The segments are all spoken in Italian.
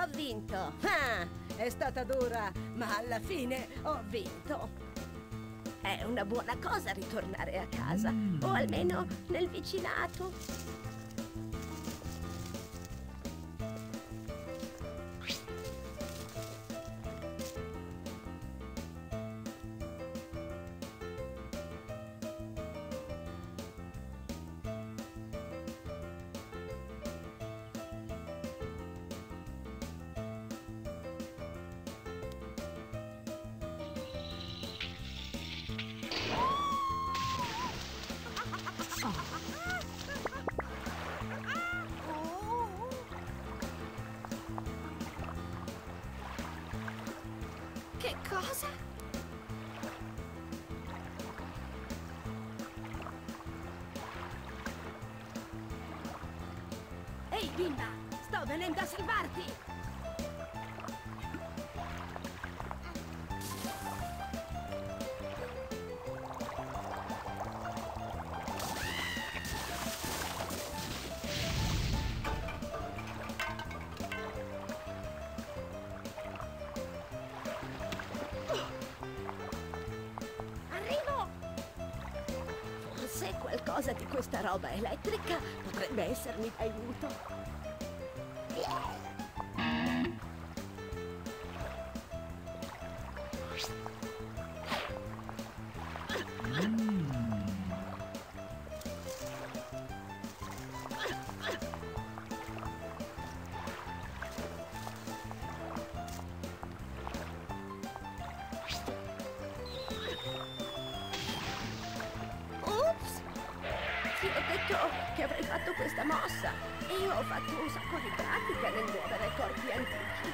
Ho vinto! Ah, è stata dura, ma alla fine ho vinto! È una buona cosa ritornare a casa, o almeno nel vicinato. Cosa? Ehi, bimba! Sto venendo a salvarti! Qualcosa di questa roba elettrica potrebbe essermi d'aiuto. Che avrei fatto questa mossa. Io ho fatto un sacco di pratica nel muovere corpi antichi.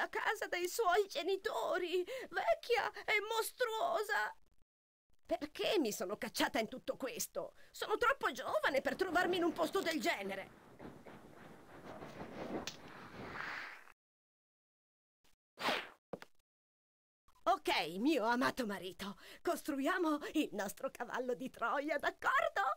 La casa dei suoi genitori, vecchia e mostruosa. Perché mi sono cacciata in tutto questo? Sono troppo giovane per trovarmi in un posto del genere. Ok, mio amato marito, costruiamo il nostro cavallo di Troia, d'accordo?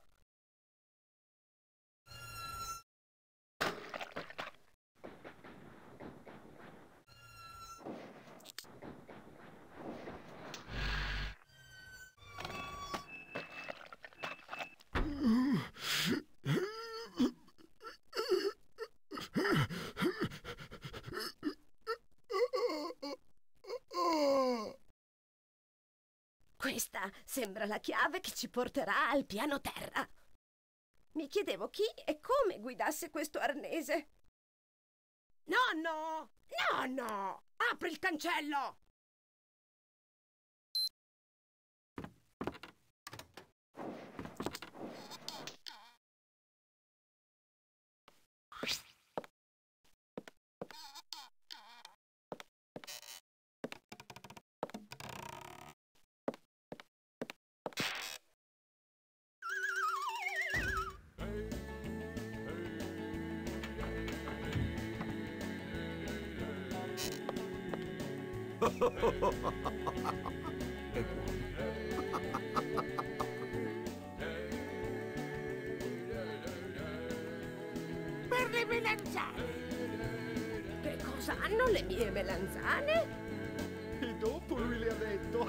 Sembra la chiave che ci porterà al piano terra. Mi chiedevo chi e come guidasse questo arnese. Nonno! Nonno! Apri il cancello! È buono. Per le melanzane! Che cosa hanno le mie melanzane? E dopo lui le ha detto.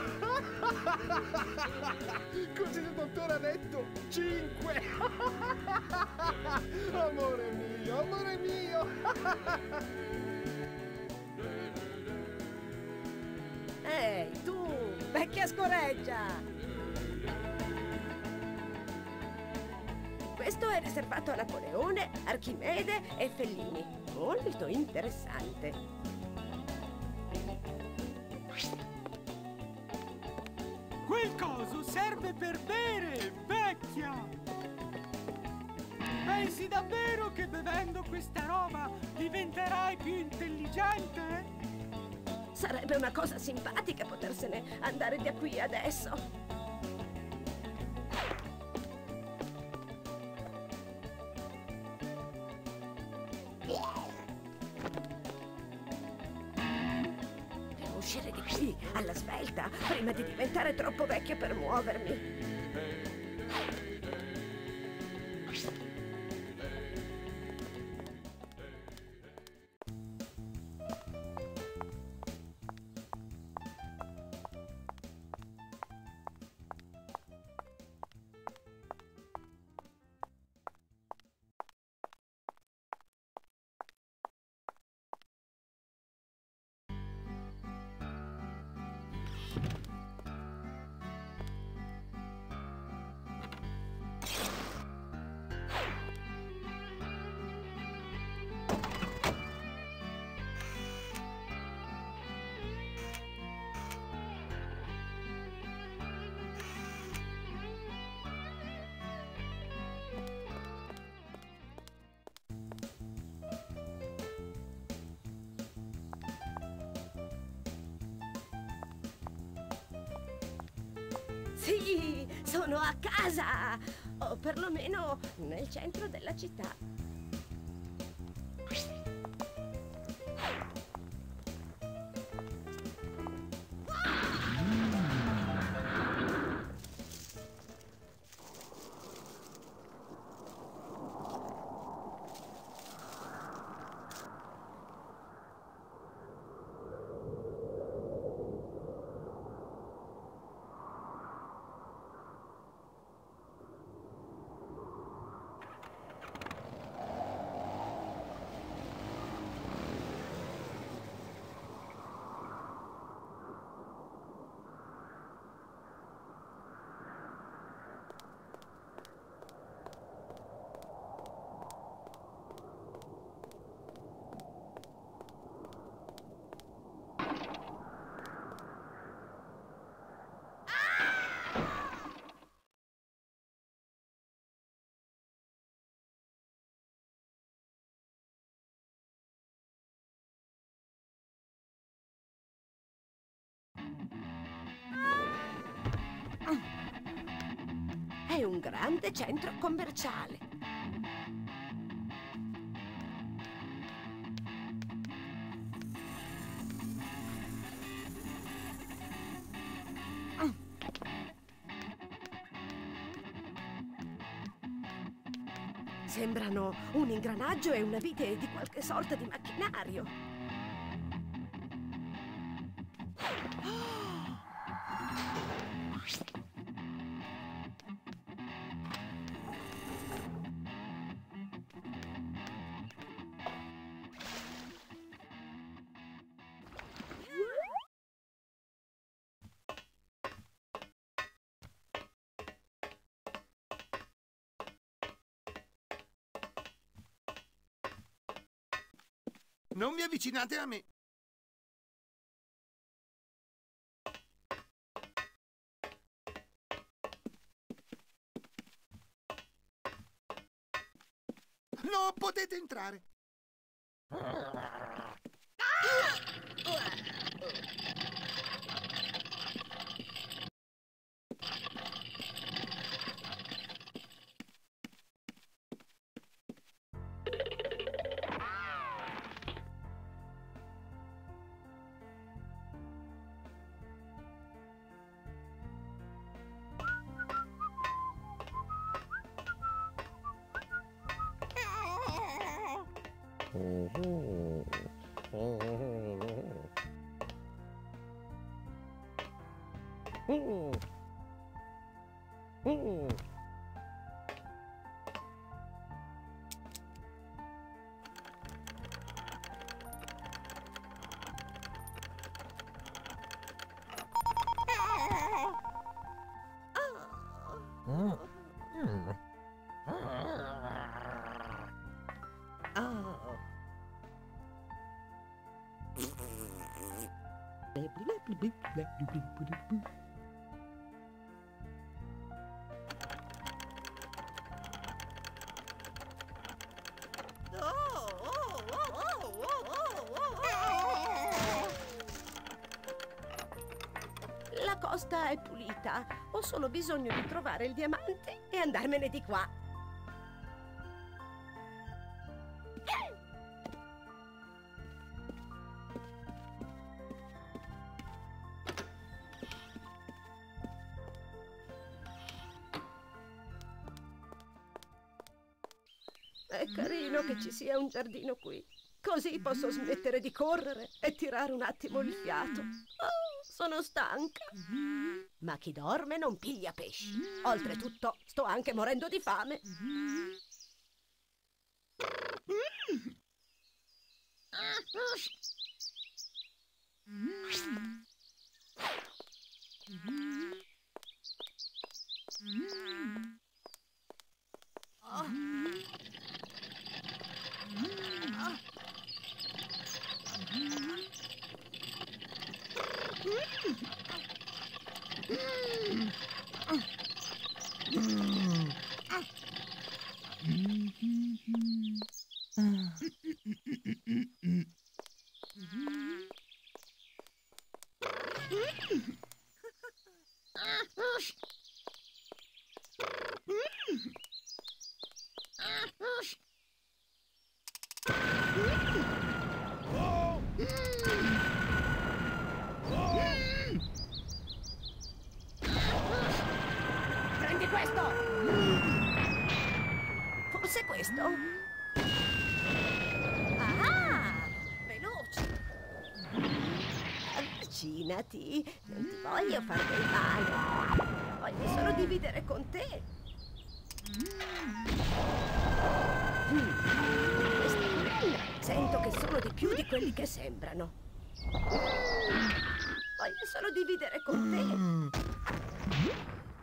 Così il dottore ha detto 5. amore mio, amore mio. Vecchia scoreggia! Questo è riservato a Napoleone, Archimede e Fellini. Molto interessante. Quel coso serve per bere, vecchia! Pensi davvero che bevendo questa roba diventerai più intelligente? Sarebbe una cosa simpatica potersene andare da qui adesso. Devo uscire di qui alla svelta prima di diventare troppo vecchia per muovermi. Sì, sono a casa! O perlomeno nel centro della città. Un grande centro commerciale. Sembrano un ingranaggio e una vite di qualche sorta di macchinario. Non vi avvicinate a me. Non potete entrare. 음. La costa è pulita. Ho solo bisogno di trovare il diamante e andarmene di qua. È carino che ci sia un giardino qui. Così posso smettere di correre e tirare un attimo il fiato. Oh, sono stanca. Ma chi dorme non piglia pesci. Oltretutto, sto anche morendo di fame. Prendi Hmm. Avvicinati! Non ti voglio fare del male! Voglio solo dividere con te! Mm, sento che sono di più di quelli che sembrano. Voglio solo dividere con te.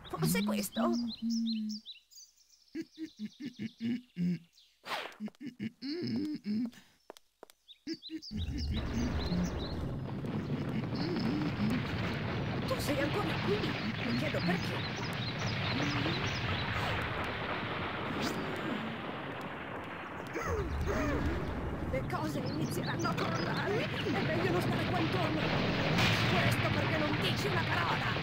Forse questo? Tu sei ancora qui? Mi chiedo perché. Le cose inizieranno a crollare. È meglio non stare qua intorno. Questo perché non dici una parola.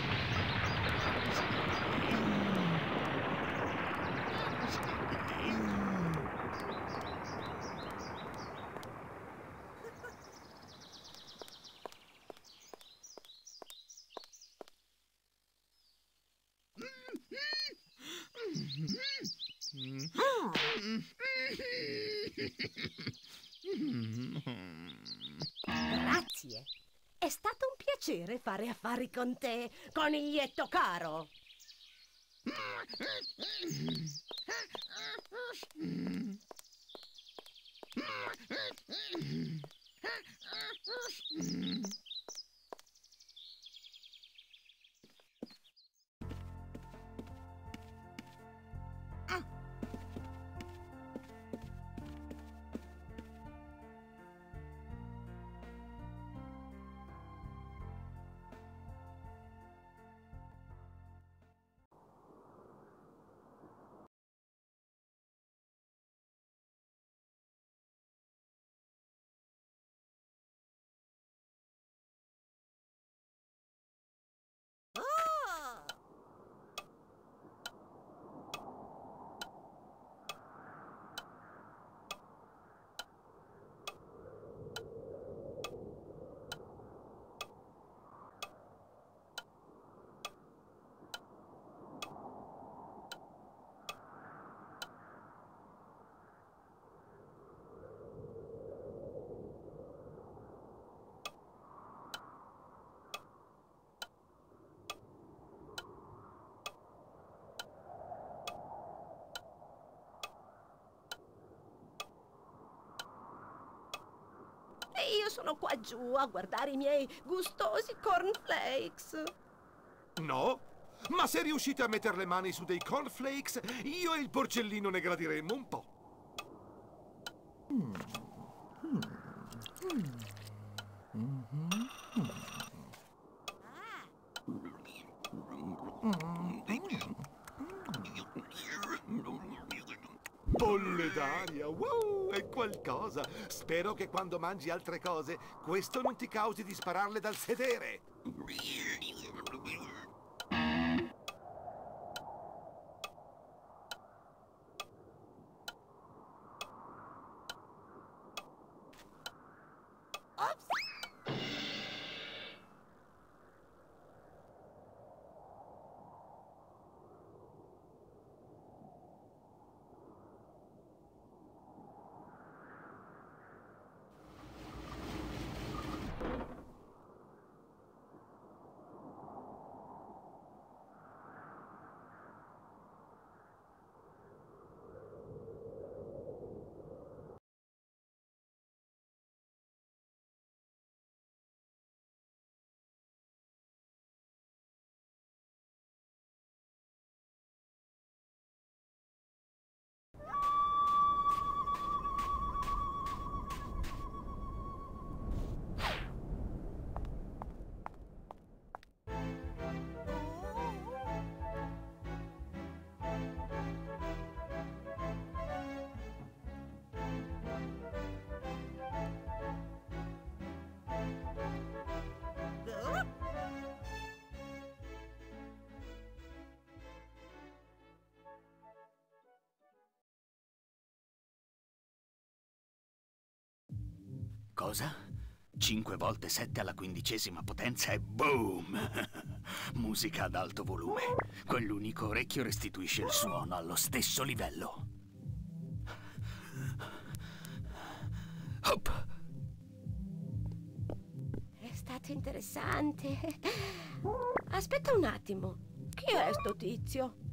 grazie. È stato un piacere fare affari con te, coniglietto caro. Mm-hmm. Sono qua giù a guardare i miei gustosi cornflakes. No? Ma se riuscite a mettere le mani su dei cornflakes, io e il porcellino ne gradiremmo un po'. Bolle d'aria, wow, è qualcosa. Spero che quando mangi altre cose, questo non ti causi di spararle dal sedere. Cosa? 5 volte 7 alla quindicesima potenza e boom! Musica ad alto volume. Quell'unico orecchio restituisce il suono allo stesso livello. Hop! È stato interessante. Aspetta un attimo. Chi è sto tizio?